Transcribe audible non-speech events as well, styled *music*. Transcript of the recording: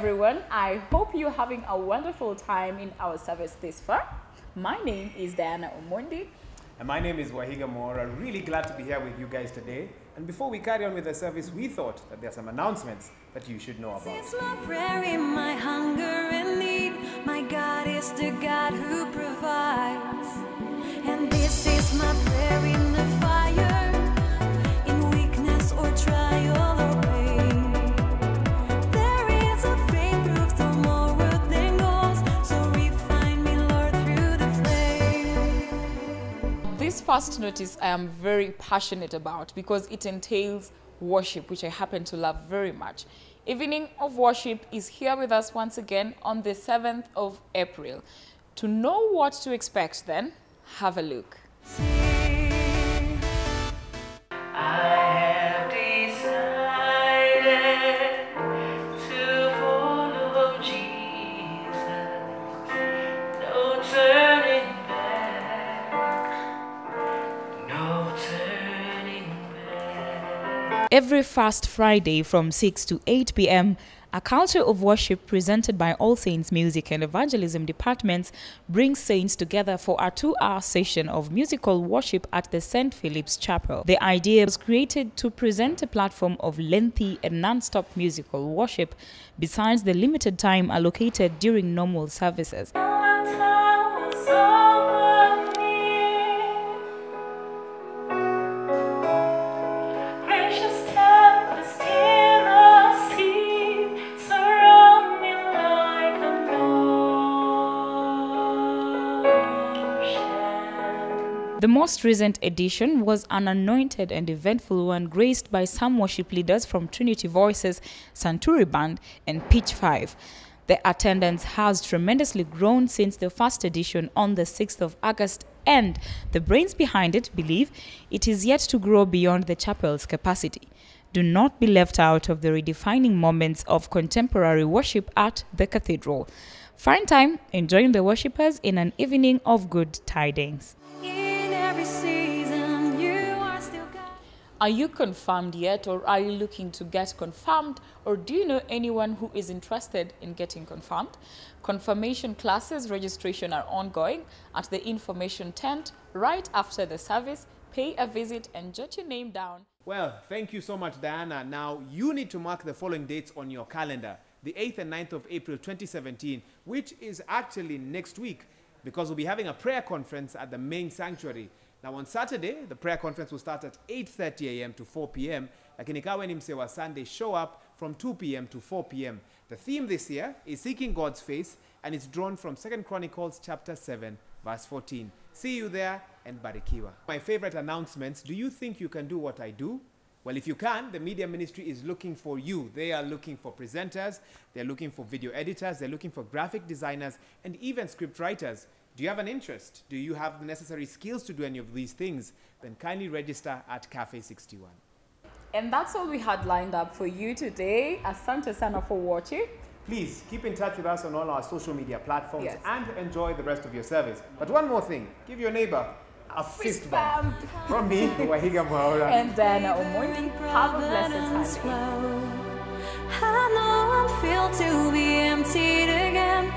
everyone. I hope you're having a wonderful time in our service this far. My name is Diana Omondi. And my name is Wahiga Mwaura. Really glad to be here with you guys today. And before we carry on with the service, we thought that there are some announcements that you should know about. It's my prayer in my hunger and need. My God is the God who provides. And this is my prayer first notice I am very passionate about because it entails worship, which I happen to love very much. Evening of Worship is here with us once again on the 7th of April. To know what to expect then, have a look. Every fast Friday from 6 to 8 p.m., a culture of worship presented by All Saints Music and Evangelism departments brings saints together for a two hour session of musical worship at the St. Philip's Chapel. The idea was created to present a platform of lengthy and non stop musical worship besides the limited time allocated during normal services. The most recent edition was an anointed and eventful one graced by some worship leaders from Trinity Voices, Santuri Band, and Pitch 5. The attendance has tremendously grown since the first edition on the 6th of August, and the brains behind it believe it is yet to grow beyond the chapel's capacity. Do not be left out of the redefining moments of contemporary worship at the cathedral. Find time enjoying the worshippers in an evening of good tidings. Are still God. Are you confirmed yet, or are you looking to get confirmed, or do you know anyone who is interested in getting confirmed? Confirmation classes registration are ongoing at the information tent right after the service. Pay a visit and jot your name down. Well, thank you so much, Diana. Now, you need to mark the following dates on your calendar the 8th and 9th of April 2017, which is actually next week, because we'll be having a prayer conference at the main sanctuary. Now, on Saturday, the prayer conference will start at 8.30 a.m. to 4 p.m. Lakini kawa ni Sunday, show up from 2 p.m. to 4 p.m. The theme this year is Seeking God's Face, and it's drawn from 2 Chronicles chapter 7, verse 14. See you there and barikiwa. My favorite announcements, do you think you can do what I do? Well, if you can, the media ministry is looking for you. They are looking for presenters, they're looking for video editors, they're looking for graphic designers, and even script writers. Do you have an interest? Do you have the necessary skills to do any of these things? Then kindly register at Cafe 61. And that's all we had lined up for you today. Asante sana for watching. Please keep in touch with us on all our social media platforms Yes. and enjoy the rest of your service. But one more thing give your neighbor assist them. From me, *laughs* Wahiga Mwaura. And then, Omondi. Have a blessed time. I know I feel to be emptied again.